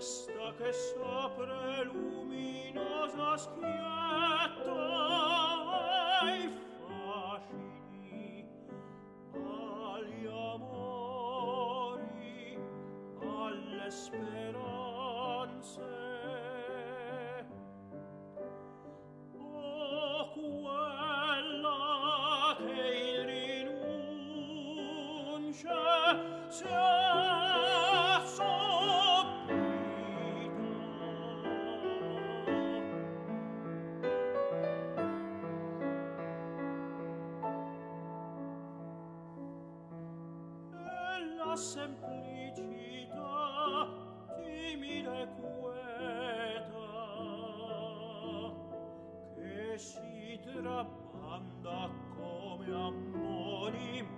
festa che sopra luminosa schietta ai fascini agli amori alle speranze. Oh quella che il rinuncia sia semplicità timida e queta che si trabanda come ammonimento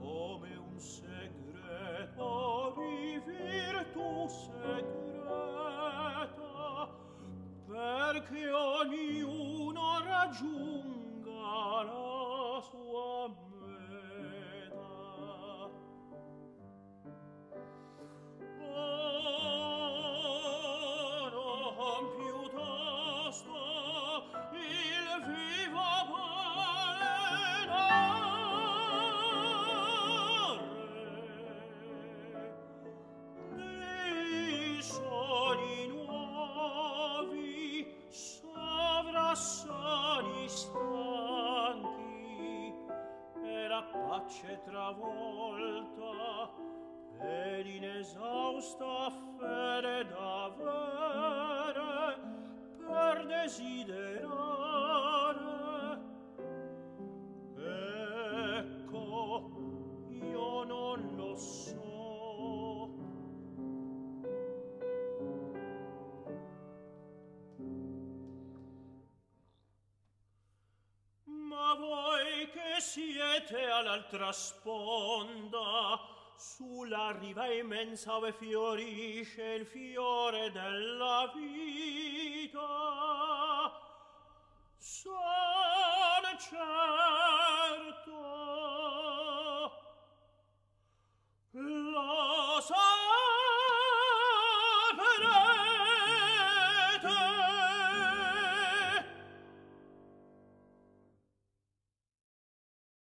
come un segreto di virtù segreta perché ognuno raggiunga la sua la pace travolta ed inesausta fede d'avere per desiderare siete all'altra sponda. Sulla riva immensa ove fiorisce il fiore della vita. Son cielo